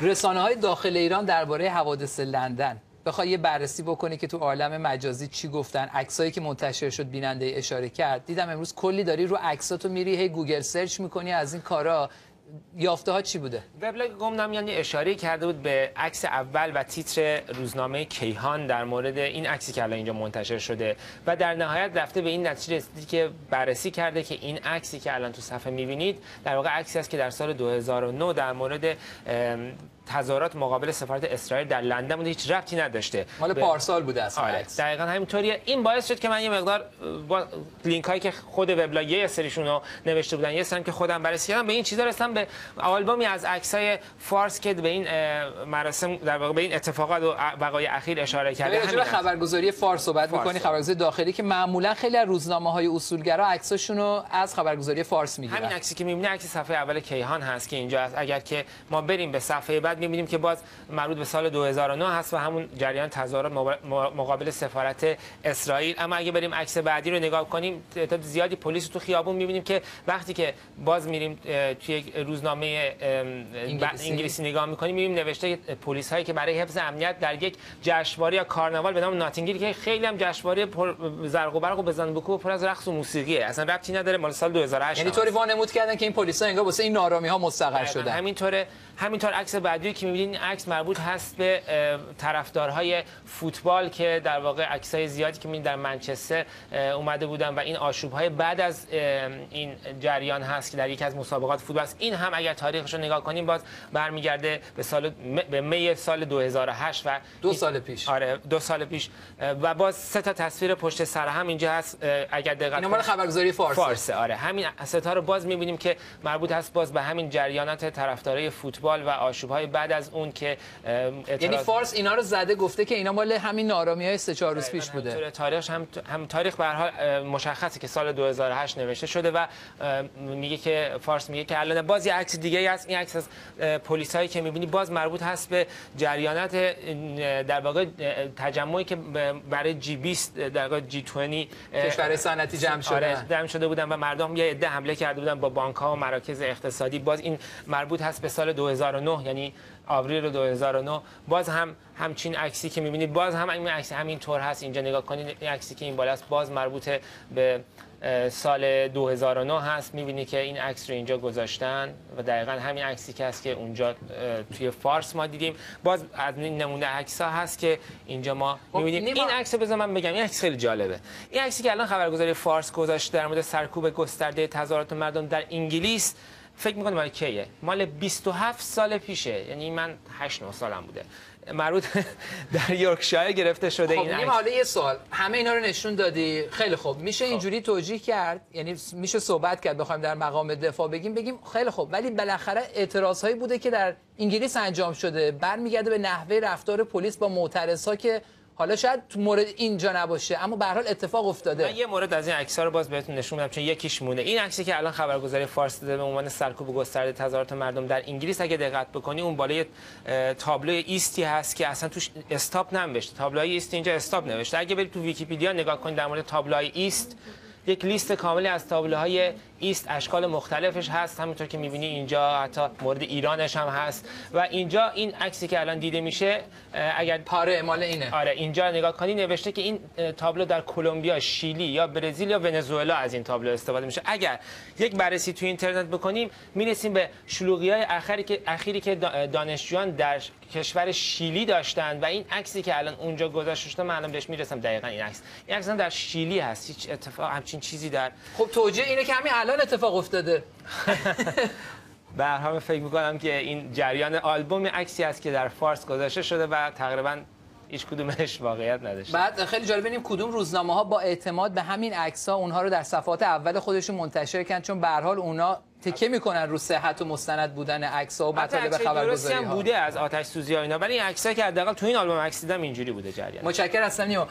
رسانه های داخل ایران درباره حوادث لندن. بخوای یه بررسی بکنی که تو عالم مجازی چی گفتن عکسایی که منتشر شد بیننده اشاره کرد. دیدم امروز کلی داری رو عکساتو میری هی Google search می‌کنی از این کارا یافته ها چی بوده؟ وبلاگ گمنامیان یعنی اشاره کرده بود به عکس اول و تیتر روزنامه کیهان در مورد این عکسی که الان اینجا منتشر شده و در نهایت رفته به این نتیجه رسیدی که بررسی کرده که این عکسی که الان تو صفحه می‌بینید در واقع عکسی است که در سال 2009 در مورد تظاهرات مقابل سفارت اسرائیل در لندن بوده هیچ ربطی نداشته. مال پارسال بوده اصلا. آره دقیقاً همینطوریه. این باعث شد که من یه مقدار با لینک هایی که خود وبلاگ یه سریشون رو نوشته بودن یه سری که خودم بررسی کردم به این چیزا رسیدم به آلبومی از عکسای فارس که به این مراسم در واقع به این اتفاقات و وقایع اخیر اشاره کرده. همین خبرگزاری فارس صحبت می‌کنی خبرگزاری داخلی که معمولا خیلی از روزنامه‌های اصولگرا عکساشون رو از خبرگزاری فارس می‌گیرن. همین عکسی که می‌بینی عکس صفحه اول کیهان هست که اینجا هست. اگر که ما بریم به صفحه بعد می‌بینیم که باز مربوط به سال 2009 هست و همون جریان تظاهرات مقابل سفارت اسرائیل. اما اگه بریم عکس بعدی رو نگاه کنیم تعداد زیادی پلیس تو خیابون می‌بینیم که وقتی که باز میریم توی روزنامه انگلیسی, انگلیسی نگاه می‌کنیم می‌بینیم نوشته پلیس هایی که برای حفظ امنیت در یک جشنواره یا کارناوال به نام ناتینگیل که خیلی هم جشنواره زرق و برق و بزن بکو پر از رقص و موسیقیه. اصلا ربطی نداره مال سال 2008 یعنی طوری وانمود کردن که این پلیسا انگار واسه این نارامی ها مستقر شدن. همینطوره همینطور عکس بعدی که می‌بینید این عکس مربوط هست به طرفدارهای فوتبال که در واقع عکسای زیادی که می‌بینید در منچستر اومده بودن و این آشوب‌های بعد از این جریان هست که در یکی از مسابقات فوتبال است. این هم اگر تاریخش رو نگاه کنیم باز برمیگرده به سال به می سال 2008 و دو سال پیش. آره دو سال پیش. و باز سه تا تصویر پشت سر هم اینجا هست اگر دقت اینا مال خبرگزاری فارس. فارس آره. همین ستا رو باز می‌بینیم که مربوط هست باز به همین جریانات طرفدارای فوتبال و آشوب‌های بعد از اون که اعتراض... یعنی فارس اینا رو زده گفته که اینا مال همین نارامی‌های سه چهار روز پیش بوده. تاریخش هم هم تاریخ به هر حال مشخصه که سال 2008 نوشته شده و میگه که فارس میگه که الان باز یه عکس دیگه است این عکس از پلیسایی که می‌بینی باز مربوط هست به جریانات در واقع تجمعی که برای جی 20 در واقع جی 20 کشورهای صنعتی جمع شده آره جمع شده بودن و مردم یه عده حمله کرده بودن با بانک‌ها و مراکز اقتصادی. باز این مربوط هست به سال 2009 یعنی آوریل 2009 باز هم همچین عکسی که می‌بینید باز هم این عکس همین طور هست. اینجا نگاه کنید این عکسی که این بالاست باز مربوط به سال 2009 هست. می‌بینی که این عکس رو اینجا گذاشتن و دقیقا همین عکسی که هست که اونجا توی فارس ما دیدیم. باز از این نمونه عکس ها هست که اینجا ما می‌بینیم. این عکس بذار من بگم این عکس خیلی جالبه. این عکسی که الان خبرگزاری فارس گذاشته در مورد سرکوب گسترده تظاهرات مردم در انگلیس فکر می‌کنم مال کیه؟ مال 27 سال پیشه. یعنی من 8 9 سالم بوده. مربوط در یورکشایر گرفته شده خب این حالا یه سوال. همه اینا رو نشون دادی؟ خیلی خوب. میشه خب. اینجوری توجیه کرد؟ یعنی میشه صحبت کرد بخوایم در مقام دفاع بگیم؟ بگیم خیلی خوب. ولی بالاخره اعتراض هایی بوده که در انگلیس انجام شده. برمیگرده به نحوه رفتار پلیس با معترض ها که حالا شاید تو مورد اینجا نباشه اما به حال اتفاق افتاده. من یه مورد از این عکس‌ها رو باز بهتون نشون میدم چون یکیش مونه. این عکسی که الان خبرگزاری فارس داده به عنوان سرکوب گسترده تظاهرات مردم در انگلیس اگه دقت بکنی اون بالای تابلوی ایستی هست که اصلا توش stop ننوشته. تابلوی ایست اینجا stop نوشته. اگه برید تو ویکی‌پدیا نگاه کنید در مورد تابلوهای ایست یک لیست کاملی از تابلوهای ایست اشکال مختلفش هست. همونطور که می‌بینی اینجا حتی مورد ایرانش هم هست. و اینجا این عکسی که الان دیده میشه اگر پاره مال اینه. آره اینجا نگاه کنی نوشته که این تابلو در کلمبیا شیلی یا برزیل یا ونزوئلا از این تابلو استفاده میشه. اگر یک بررسی تو اینترنت بکنیم می‌رسیم به شلوغی های اخری که اخیری که دانشجویان در کشور شیلی داشتن و این عکسی که الان اونجا گذاشته شده معلوم بهش می‌رسم دقیقا این عکس. این عکس در شیلی هست هیچ اتفاق همچین چیزی در خب توجیه اینه که همین الان اتفاق افتاده. به هر حال فکر می‌کنم که این جریان آلبوم عکسی است که در فارس گذاشته شده و تقریبا هیچ کدومش واقعیت نداشت بعد خیلی جالب ببینیم کدوم روزنامه ها با اعتماد به همین عکس ها اونها رو در صفحات اول خودشون منتشر کردن چون به هر حال اونا تکه می‌کنن رو صحت و مستند بودن عکس ها و مطالب خبرگزاری ها بوده از آتش سوزی ها اینا. ولی این عکسایی که حداقل تو این آلبوم عکس دیدم اینجوری بوده جریان. متشکرم نیو